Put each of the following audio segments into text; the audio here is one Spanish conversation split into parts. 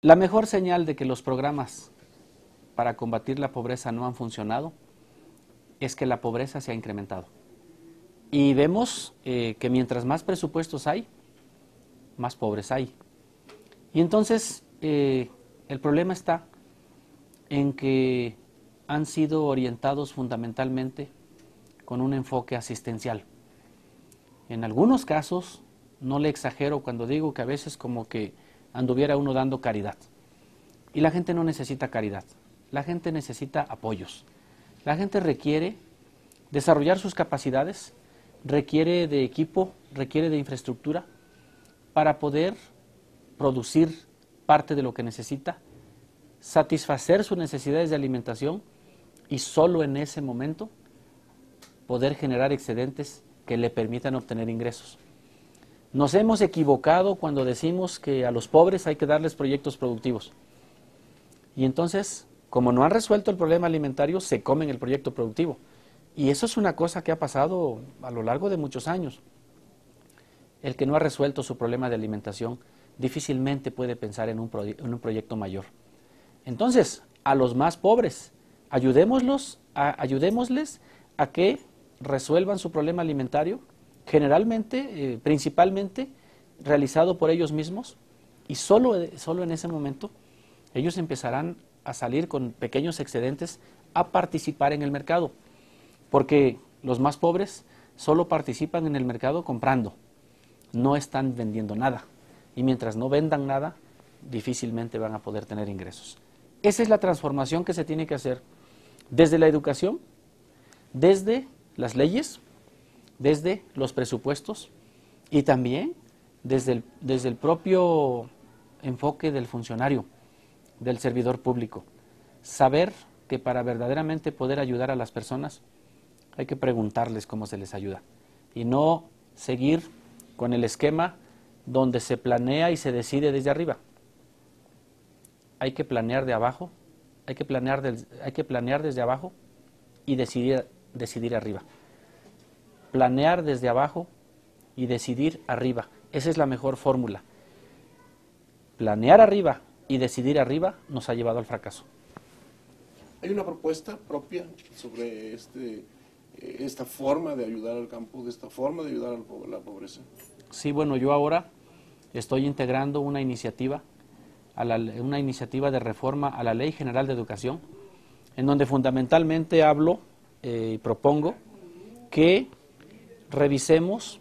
La mejor señal de que los programas para combatir la pobreza no han funcionado es que la pobreza se ha incrementado. Y vemos eh, que mientras más presupuestos hay, más pobres hay. Y entonces eh, el problema está en que han sido orientados fundamentalmente con un enfoque asistencial. En algunos casos, no le exagero cuando digo que a veces como que anduviera uno dando caridad. Y la gente no necesita caridad, la gente necesita apoyos. La gente requiere desarrollar sus capacidades, requiere de equipo, requiere de infraestructura para poder producir parte de lo que necesita, satisfacer sus necesidades de alimentación y solo en ese momento poder generar excedentes que le permitan obtener ingresos. Nos hemos equivocado cuando decimos que a los pobres hay que darles proyectos productivos. Y entonces, como no han resuelto el problema alimentario, se comen el proyecto productivo. Y eso es una cosa que ha pasado a lo largo de muchos años. El que no ha resuelto su problema de alimentación difícilmente puede pensar en un, proyecto mayor. Entonces, a los más pobres, ayudémoslos, ayudémosles a que resuelvan su problema alimentario generalmente, eh, principalmente, realizado por ellos mismos, y solo, solo en ese momento ellos empezarán a salir con pequeños excedentes a participar en el mercado, porque los más pobres solo participan en el mercado comprando, no están vendiendo nada, y mientras no vendan nada, difícilmente van a poder tener ingresos. Esa es la transformación que se tiene que hacer desde la educación, desde las leyes, desde los presupuestos y también desde el, desde el propio enfoque del funcionario, del servidor público. Saber que para verdaderamente poder ayudar a las personas hay que preguntarles cómo se les ayuda y no seguir con el esquema donde se planea y se decide desde arriba. Hay que planear de abajo, hay que planear, hay que planear desde abajo y decidir, decidir arriba planear desde abajo y decidir arriba. Esa es la mejor fórmula. Planear arriba y decidir arriba nos ha llevado al fracaso. ¿Hay una propuesta propia sobre este, eh, esta forma de ayudar al campo, de esta forma de ayudar a la pobreza? Sí, bueno, yo ahora estoy integrando una iniciativa, a una iniciativa de reforma a la Ley General de Educación, en donde fundamentalmente hablo eh, y propongo que revisemos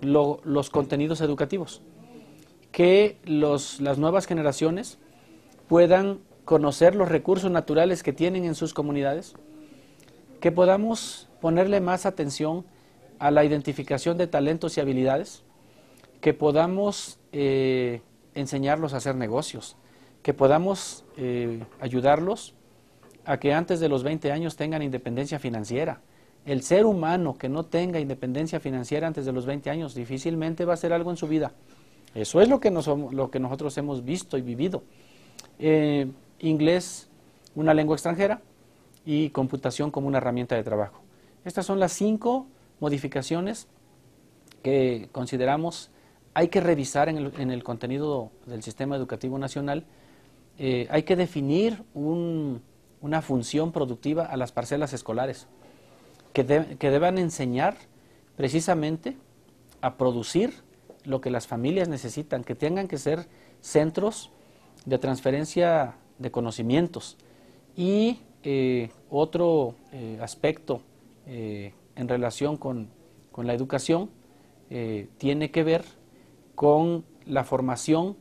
los contenidos educativos, que las nuevas generaciones puedan conocer los recursos naturales que tienen en sus comunidades, que podamos ponerle más atención a la identificación de talentos y habilidades, que podamos eh, enseñarlos a hacer negocios, que podamos eh, ayudarlos a que antes de los 20 años tengan independencia financiera, el ser humano que no tenga independencia financiera antes de los 20 años difícilmente va a hacer algo en su vida. Eso es lo que, nosotros hemos visto y vivido. Eh, inglés, una lengua extranjera y computación como una herramienta de trabajo. Estas son las cinco modificaciones que consideramos hay que revisar en el, contenido del sistema educativo nacional. Eh, hay que definir una función productiva a las parcelas escolares que, deban enseñar precisamente a producir lo que las familias necesitan, que tengan que ser centros de transferencia de conocimientos. Y eh, otro eh, aspecto eh, en relación con, con la educación tiene que ver con la formación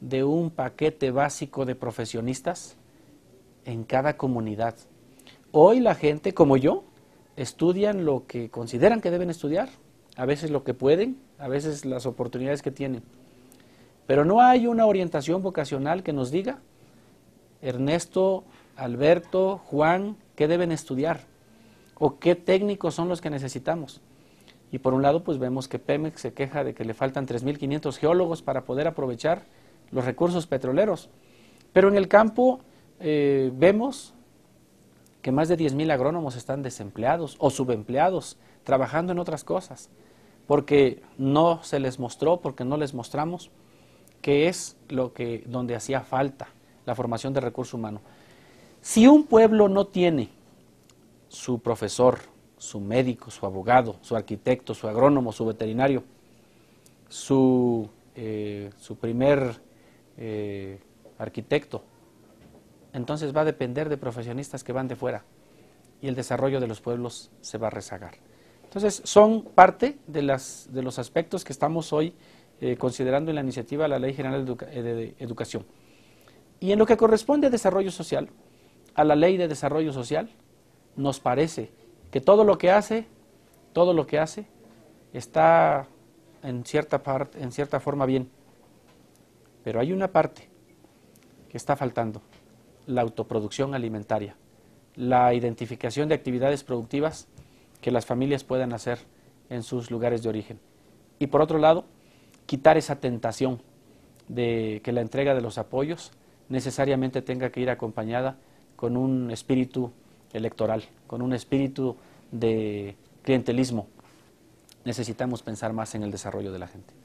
de un paquete básico de profesionistas en cada comunidad. Hoy la gente como yo estudian lo que consideran que deben estudiar, a veces lo que pueden, a veces las oportunidades que tienen. Pero no hay una orientación vocacional que nos diga, Ernesto, Alberto, Juan, qué deben estudiar o qué técnicos son los que necesitamos. Y por un lado, pues vemos que Pemex se queja de que le faltan 3.500 geólogos para poder aprovechar los recursos petroleros. Pero en el campo eh, vemos que más de 10.000 agrónomos están desempleados o subempleados, trabajando en otras cosas, porque no se les mostró, porque no les mostramos que es lo que donde hacía falta la formación de recurso humano. Si un pueblo no tiene su profesor, su médico, su abogado, su arquitecto, su agrónomo, su veterinario, su, eh, su primer eh, arquitecto, entonces va a depender de profesionistas que van de fuera y el desarrollo de los pueblos se va a rezagar. Entonces, son parte de, las, de los aspectos que estamos hoy eh, considerando en la iniciativa de la Ley General de Educación. Y en lo que corresponde a desarrollo social, a la Ley de Desarrollo Social, nos parece que todo lo que hace, todo lo que hace, está en cierta, en cierta forma bien. Pero hay una parte que está faltando, la autoproducción alimentaria, la identificación de actividades productivas que las familias puedan hacer en sus lugares de origen. Y por otro lado, quitar esa tentación de que la entrega de los apoyos necesariamente tenga que ir acompañada con un espíritu electoral, con un espíritu de clientelismo. Necesitamos pensar más en el desarrollo de la gente.